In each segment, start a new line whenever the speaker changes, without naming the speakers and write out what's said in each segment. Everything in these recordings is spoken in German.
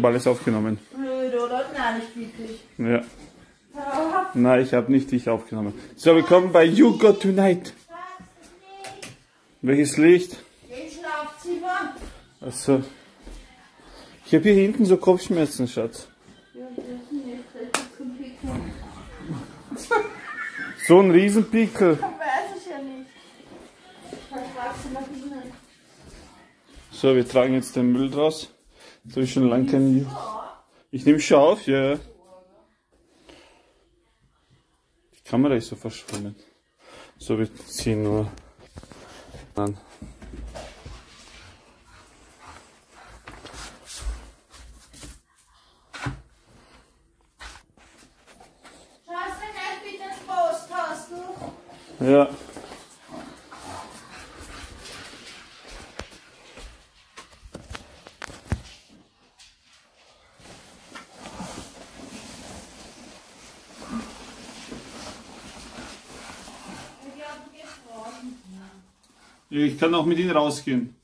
Ich habe alles aufgenommen.
Blöd, oder? Nein, nicht wirklich.
Ja.
Ah,
Nein, ich habe nicht dich aufgenommen. So, willkommen bei You Got Tonight. Welches Licht?
Im Schlafzimmer.
Also, ich habe hier hinten so Kopfschmerzen, Schatz. So ein Riesenpickel.
Weiß ich ja nicht.
So, wir tragen jetzt den Müll draus. Das habe ich schon lange kein... Ich nehme schon auf, ja. Die Kamera ist so verschwommen. So, wir ziehen nur an. Ja.
Ich
kann auch mit Ihnen rausgehen.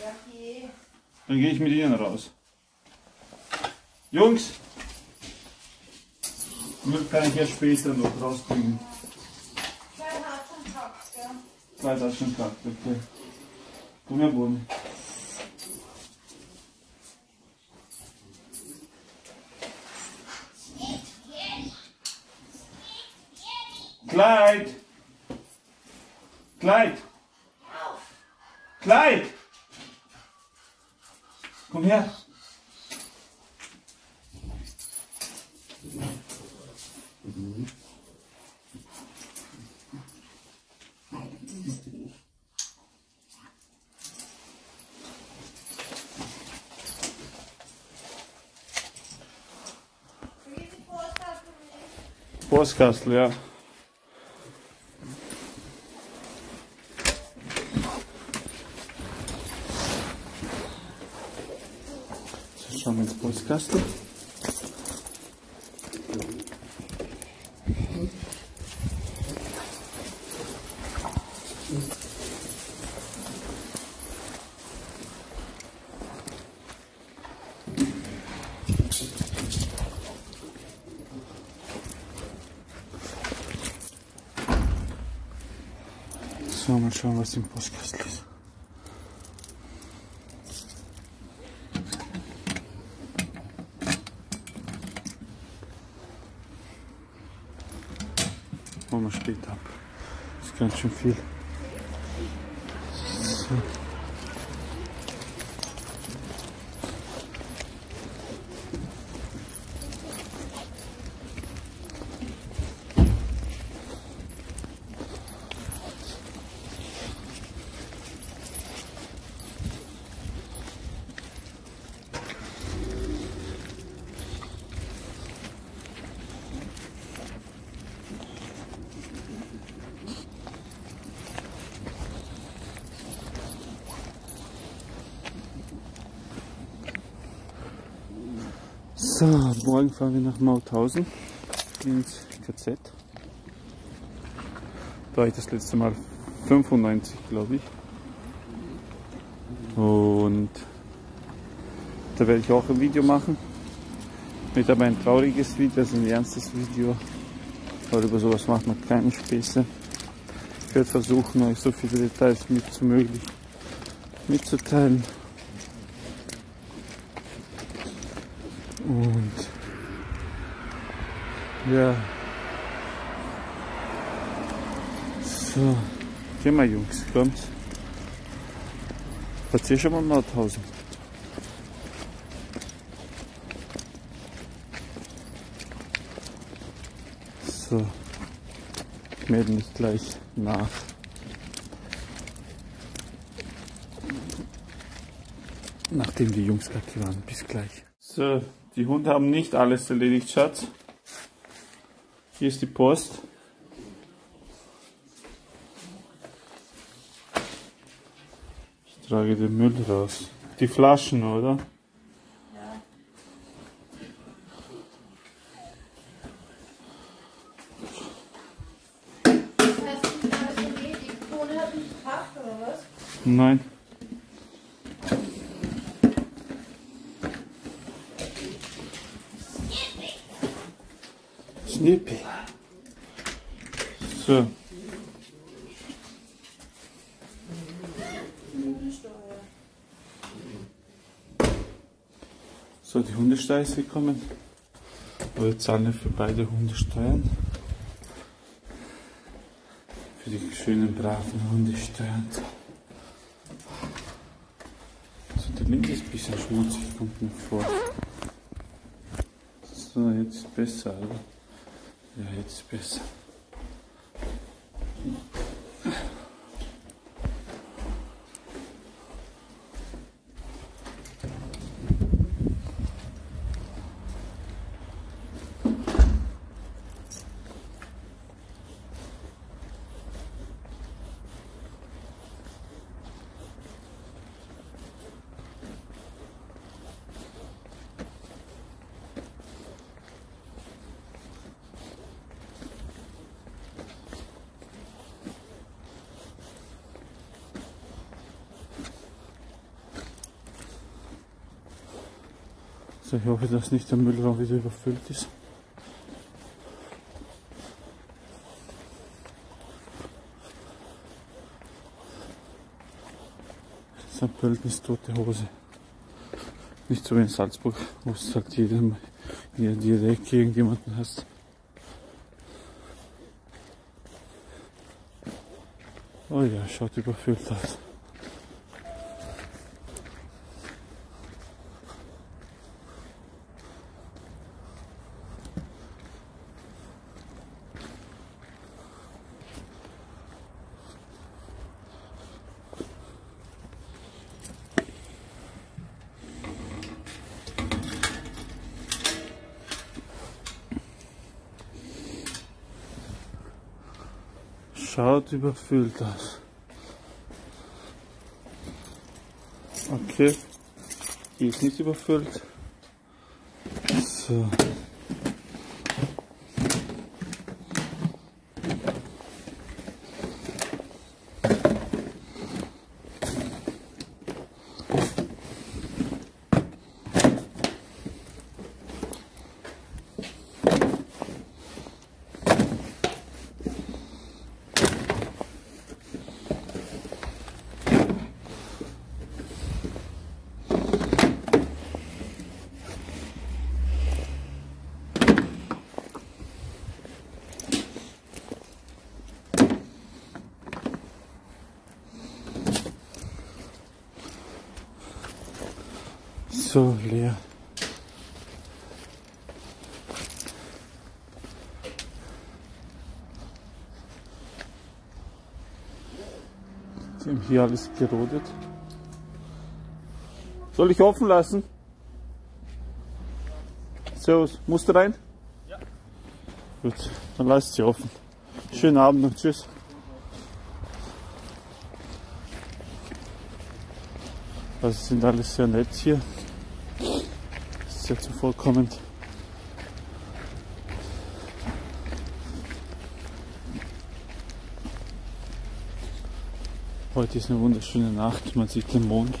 Ja.
Dann gehe ich mit Ihnen raus. Jungs! Müll kann ich ja später noch rauskriegen.
Zwei schon gehabt, gell?
Zwei Taschen Tag, okay. Komm her, Boni. Kleid! Kleid! Kleid! Komm her! Postkastel, ja. So, schauen wir ins Postkastel. So, mal schauen, was im Postkastel So. Morgen fahren wir nach Mauthausen ins KZ. Da war ich das letzte Mal 95, glaube ich. Und da werde ich auch ein Video machen. Wird aber ein trauriges Video, also ein ernstes Video. Weil über sowas macht man keine Späße. Ich werde versuchen, euch so viele Details mit möglich mitzuteilen. Und ja. So, gehen wir Jungs, kommt. Ihr schon mal Mauthausen? So, ich melde mich gleich nach. Nachdem die Jungs gerade waren. Bis gleich. So, die Hunde haben nicht alles erledigt, Schatz. Hier ist die Post. Ich trage den Müll raus. Die Flaschen, oder?
Ja. Hast
Schnippel. So. So, die Hundesteuer ist gekommen. Wir zahlen für beide Hundesteuern. Für die schönen, braven Hundesteuern. So, der linke ist ein bisschen schmutzig, kommt mir vor. So, jetzt besser, oder? Ist besser. So, ich hoffe, dass nicht der Müllraum wieder überfüllt ist. St. Pölten ist tote Hose. Nicht so wie in Salzburg, wo es halt jedem, jeder Ecke irgendjemanden hast. Oh ja, schaut überfüllt aus. Schaut überfüllt aus. Okay, hier ist nicht überfüllt. So. So leer. Sie haben hier alles gerodet. Soll ich offen lassen? Servus, musst du rein?
Ja.
Gut, dann lasst sie offen. Schönen Abend und tschüss. Also sind alles sehr nett hier. Sehr zuvorkommend. Heute ist eine wunderschöne Nacht, man sieht den Mond.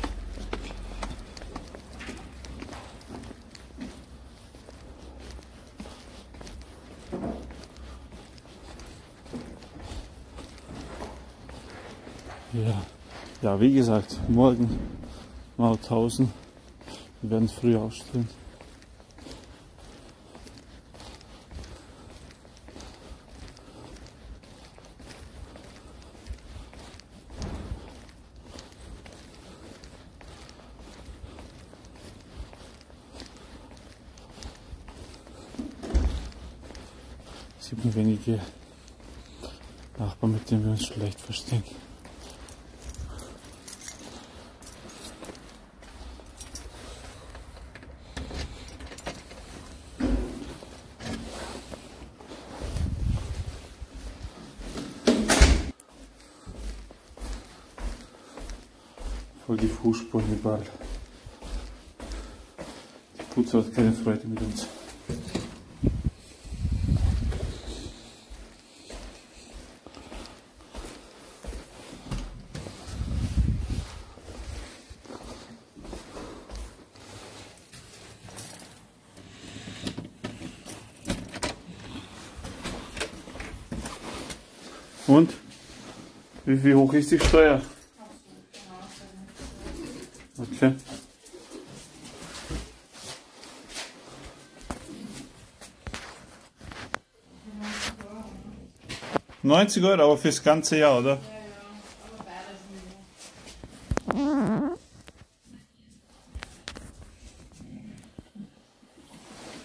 Ja, ja, wie gesagt, morgen Mauthausen. Wir werden früh ausstehen. Sieht man wenige Nachbarn, mit denen wir uns schlecht verstehen. Voll die Fußspuren überall. Die Putzer hat keine Freude mit uns. Und? Wie, wie hoch ist die Steuer? Okay. Neunzig Euro, aber fürs ganze Jahr, oder?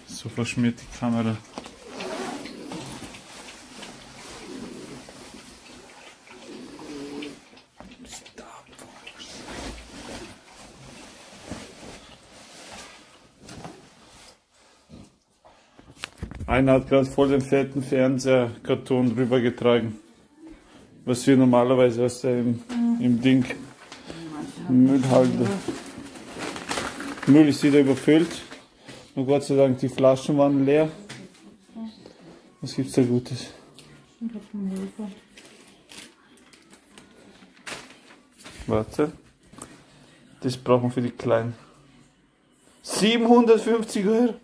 So verschmiert die Kamera. Einer hat gerade voll den fetten Fernseherkarton rübergetragen. Was wir normalerweise aus dem im Ding Müll halten. Müll ist wieder überfüllt. Und Gott sei Dank, die Flaschen waren leer. Was gibt's da Gutes? Warte. Das brauchen wir für die Kleinen. 750 Euro?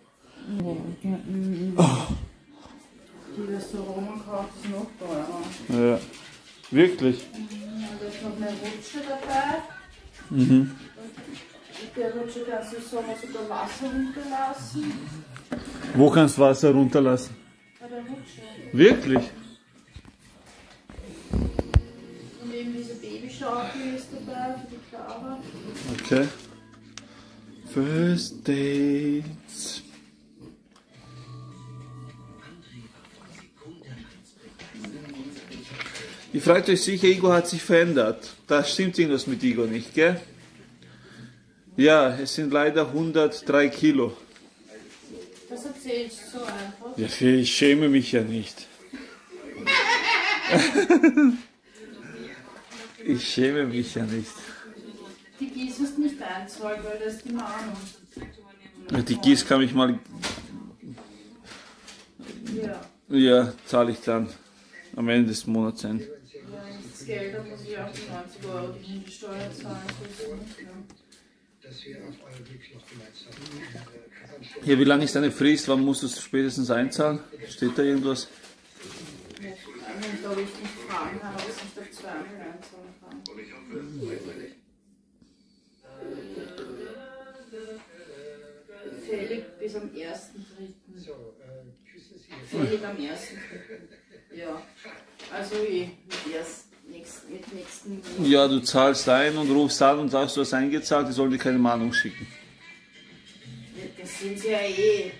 Die Restaurant kauft es noch teurer.
Ja. Wirklich?
Da ist noch eine Rutsche dabei.
Mhm.
Mit der Rutsche kannst du so sogar Wasser runterlassen.
Wo kannst du Wasser runterlassen?
Bei der Rutsche.
Wirklich?
Und eben diese Babyschaukel ist dabei für die Clara.
Okay. First Dates. Ihr fragt euch sicher, Igor hat sich verändert. Da stimmt irgendwas mit Igor nicht, gell? Ja, es sind leider 103 Kilo.
Das erzählst du so einfach.
Ja, ich schäme mich ja nicht. ich schäme mich ja nicht.
Die Gieß ist nicht einzahlen, weil das ist die Mahnung.
Die Gieß kann mich mal,
Ja.
ja, zahle ich dann am Ende des Monats ein
das Geld, da muss ich 98 Euro die Mietsteuer zahlen.
Hier, wie lange ist deine Frist? Wann musst du es spätestens einzahlen? Steht da irgendwas?
Ich glaube, ich muss es ist doch zwei einzahlen kann. Fällig bis am 1.3. Fällig am 1.3. Ja, also eh, mit 1 nächsten.
Ja, du zahlst ein und rufst an und sagst, du hast eingezahlt, die sollen dir keine Mahnung schicken.
Das sind sie ja eh.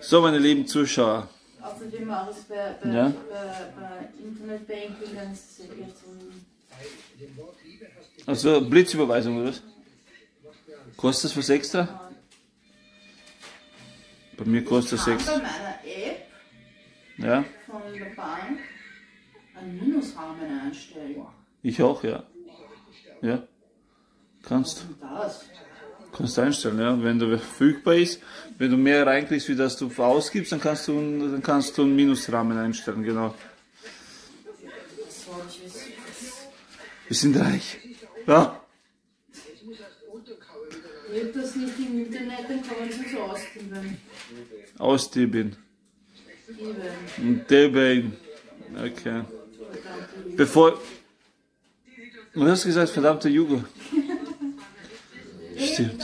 So, meine lieben Zuschauer.
Außerdem auch ist bei, bei,
ja?
bei, bei Internetbanking ganz
Also Blitzüberweisung oder was? Kostet das was extra? Bei mir kostet das 6.
Bei meiner App
ja,
von der Bank einen Minusrahmen einstellen.
ich auch, ja. Ja. Kannst.
Das?
Kannst du einstellen, ja. Wenn du verfügbar ist, wenn du mehr reinkriegst, wie das du ausgibst, dann kannst du, dann kannst du einen Minusrahmen einstellen, genau. Wir sind reich. Ja.
Ich hab das nicht im Internet, dann kann man es so ausgeben.
Ausdieben.
Geben.
Und Deben. Okay. Bevor. Was hast du gesagt? Verdammte Jugo. Stimmt.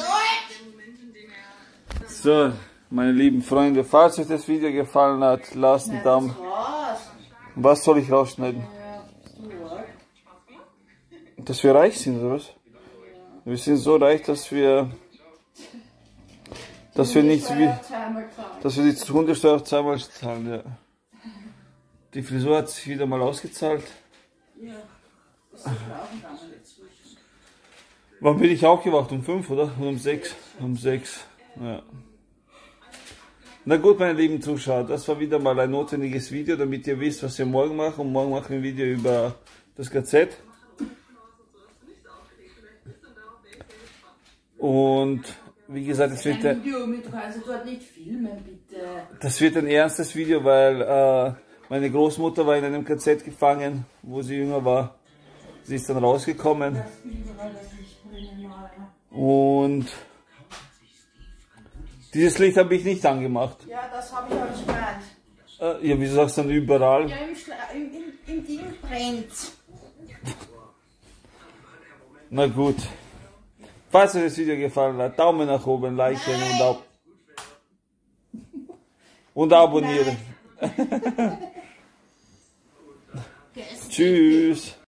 So, meine lieben Freunde, falls euch das Video gefallen hat, lasst einen Daumen.
Was?
Soll ich rausschneiden?
Du.
Dass wir reich sind, oder was? Wir sind so reich, dass wir. Dass wir nicht wie. Dass wir die Hundesteuer zweimal zahlen, ja. Die Frisur hat sich wieder mal ausgezahlt.
Ja. Ist gegangen inzwischen.
Wann bin ich auch gewacht? Um 5, oder? Oder um 6? Um 6, ja. Na gut, meine lieben Zuschauer, das war wieder mal ein notwendiges Video, damit ihr wisst, was wir morgen machen. Und morgen machen wir ein Video über das KZ. Und wie gesagt, es wird,
Ein Video mit, kannst dort nicht filmen, bitte.
das wird ein ernstes Video, weil äh, meine Großmutter war in einem KZ gefangen, wo sie jünger war. Sie ist dann rausgekommen. Und dieses Licht habe ich nicht angemacht.
Ja, das habe ich auch nicht gemeint.
Äh, ja, wieso sagst du dann überall?
Ja, im, im, im Ding brennt.
Na gut. Falls euch das Video gefallen hat, Daumen nach oben, liken und, ab und abonnieren. Tschüss.